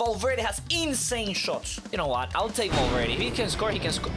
Valverde has insane shots. You know what? I'll take Valverde. If he can score, he can score.